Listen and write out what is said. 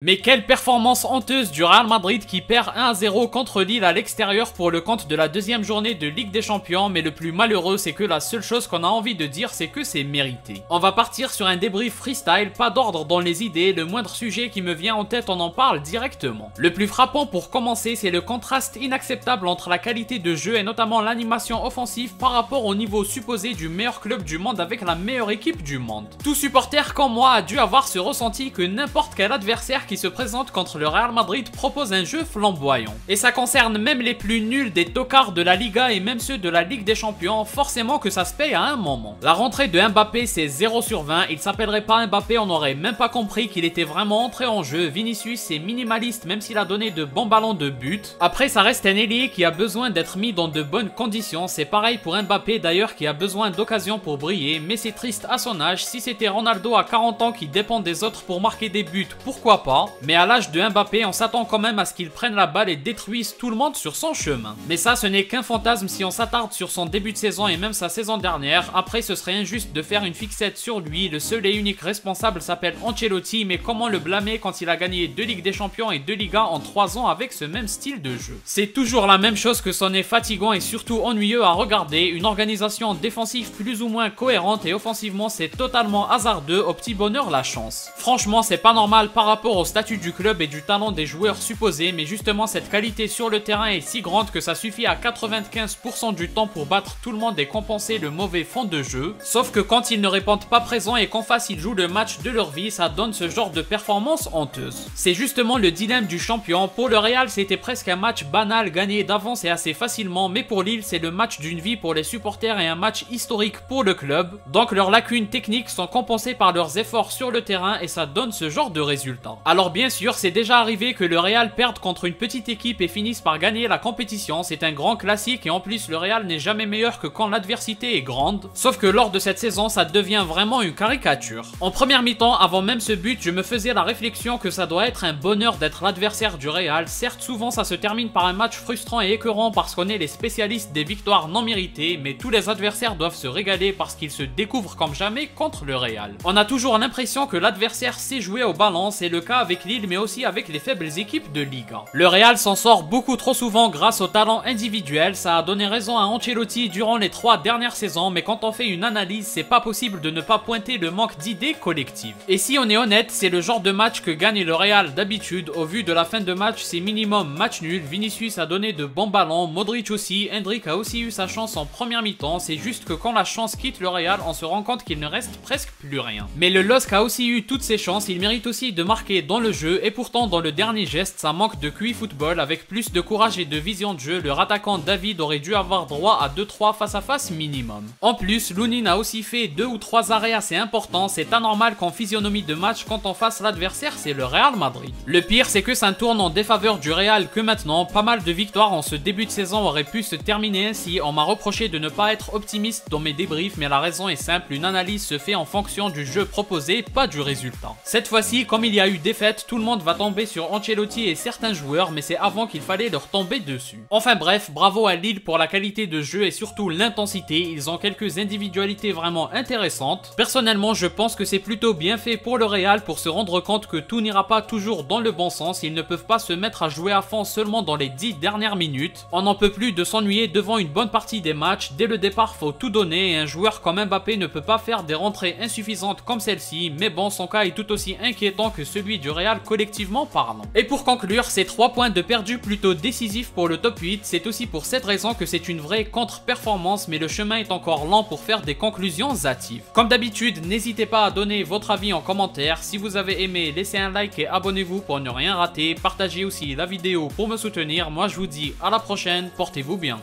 Mais quelle performance honteuse du Real Madrid qui perd 1-0 contre Lille à l'extérieur pour le compte de la deuxième journée de Ligue des Champions, mais le plus malheureux c'est que la seule chose qu'on a envie de dire c'est que c'est mérité. On va partir sur un débrief freestyle, pas d'ordre dans les idées, le moindre sujet qui me vient en tête on en parle directement. Le plus frappant pour commencer c'est le contraste inacceptable entre la qualité de jeu et notamment l'animation offensive par rapport au niveau supposé du meilleur club du monde avec la meilleure équipe du monde. Tout supporter comme moi a dû avoir ce ressenti que n'importe quel adversaire qui se présente contre le Real Madrid propose un jeu flamboyant. Et ça concerne même les plus nuls des tocards de la Liga et même ceux de la Ligue des Champions, forcément que ça se paye à un moment. La rentrée de Mbappé c'est 0 sur 20, il s'appellerait pas Mbappé, on n'aurait même pas compris qu'il était vraiment entré en jeu. Vinicius est minimaliste même s'il a donné de bons ballons de but. Après ça reste un ailier qui a besoin d'être mis dans de bonnes conditions, c'est pareil pour Mbappé d'ailleurs qui a besoin d'occasion pour briller, mais c'est triste à son âge, si c'était Ronaldo à 40 ans qui dépend des autres pour marquer des buts, pourquoi pas? Mais à l'âge de Mbappé, on s'attend quand même à ce qu'il prenne la balle et détruise tout le monde sur son chemin. Mais ça, ce n'est qu'un fantasme si on s'attarde sur son début de saison et même sa saison dernière. Après, ce serait injuste de faire une fixette sur lui. Le seul et unique responsable s'appelle Ancelotti, mais comment le blâmer quand il a gagné deux Ligues des Champions et deux Ligas en 3 ans avec ce même style de jeu? C'est toujours la même chose que son est fatigant et surtout ennuyeux à regarder. Une organisation défensive plus ou moins cohérente et offensivement, c'est totalement hasardeux. Au petit bonheur, la chance. Franchement, c'est pas normal par rapport au statut du club et du talent des joueurs supposés, mais justement cette qualité sur le terrain est si grande que ça suffit à 95% du temps pour battre tout le monde et compenser le mauvais fond de jeu. Sauf que quand ils ne répondent pas présents et qu'en face ils jouent le match de leur vie, ça donne ce genre de performance honteuse. C'est justement le dilemme du champion. Pour le Real, c'était presque un match banal gagné d'avance et assez facilement, mais pour Lille, c'est le match d'une vie pour les supporters et un match historique pour le club. Donc leurs lacunes techniques sont compensées par leurs efforts sur le terrain et ça donne ce genre de résultat. Bien sûr, c'est déjà arrivé que le Real perde contre une petite équipe et finisse par gagner la compétition, c'est un grand classique et en plus le Real n'est jamais meilleur que quand l'adversité est grande, sauf que lors de cette saison ça devient vraiment une caricature. En première mi-temps, avant même ce but, je me faisais la réflexion que ça doit être un bonheur d'être l'adversaire du Real, certes souvent ça se termine par un match frustrant et écœurant parce qu'on est les spécialistes des victoires non méritées, mais tous les adversaires doivent se régaler parce qu'ils se découvrent comme jamais contre le Real. On a toujours l'impression que l'adversaire sait jouer au ballon, c'est le cas avec Lille mais aussi avec les faibles équipes de Ligue 1. Le Real s'en sort beaucoup trop souvent grâce au talent individuel, ça a donné raison à Ancelotti durant les trois dernières saisons, mais quand on fait une analyse, c'est pas possible de ne pas pointer le manque d'idées collectives. Et si on est honnête, c'est le genre de match que gagne le Real d'habitude, au vu de la fin de match, c'est minimum match nul, Vinicius a donné de bons ballons, Modric aussi, Hendrik a aussi eu sa chance en première mi-temps, c'est juste que quand la chance quitte le Real, on se rend compte qu'il ne reste presque plus rien. Mais le LOSC a aussi eu toutes ses chances, il mérite aussi de marquer dans le jeu, et pourtant dans le dernier geste, ça manque de QI football, avec plus de courage et de vision de jeu, leur attaquant David aurait dû avoir droit à 2-3 face à face minimum. En plus, Lunin a aussi fait 2 ou 3 arrêts assez importants, c'est anormal qu'en physionomie de match, quand on face l'adversaire, c'est le Real Madrid. Le pire, c'est que ça ne tourne en défaveur du Real que maintenant, pas mal de victoires en ce début de saison auraient pu se terminer ainsi, on m'a reproché de ne pas être optimiste dans mes débriefs, mais la raison est simple, une analyse se fait en fonction du jeu proposé, pas du résultat. Cette fois-ci, comme il y a eu défaite, tout le monde va tomber sur Ancelotti et certains joueurs, mais c'est avant qu'il fallait leur tomber dessus. Enfin bref, bravo à Lille pour la qualité de jeu et surtout l'intensité, ils ont quelques individualités vraiment intéressantes. Personnellement, je pense que c'est plutôt bien fait pour le Real pour se rendre compte que tout n'ira pas toujours dans le bon sens, ils ne peuvent pas se mettre à jouer à fond seulement dans les 10 dernières minutes. On n'en peut plus de s'ennuyer devant une bonne partie des matchs, dès le départ faut tout donner et un joueur comme Mbappé ne peut pas faire des rentrées insuffisantes comme celle-ci, mais bon son cas est tout aussi inquiétant que celui du Real collectivement parlant. Et pour conclure, ces 3 points de perdu plutôt décisifs pour le top 8, c'est aussi pour cette raison que c'est une vraie contre-performance, mais le chemin est encore lent pour faire des conclusions hâtives. Comme d'habitude, n'hésitez pas à donner votre avis en commentaire. Si vous avez aimé, laissez un like et abonnez-vous pour ne rien rater. Partagez aussi la vidéo pour me soutenir. Moi, je vous dis à la prochaine. Portez-vous bien.